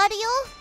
かるよ。